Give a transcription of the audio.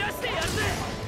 らしてやるぜ。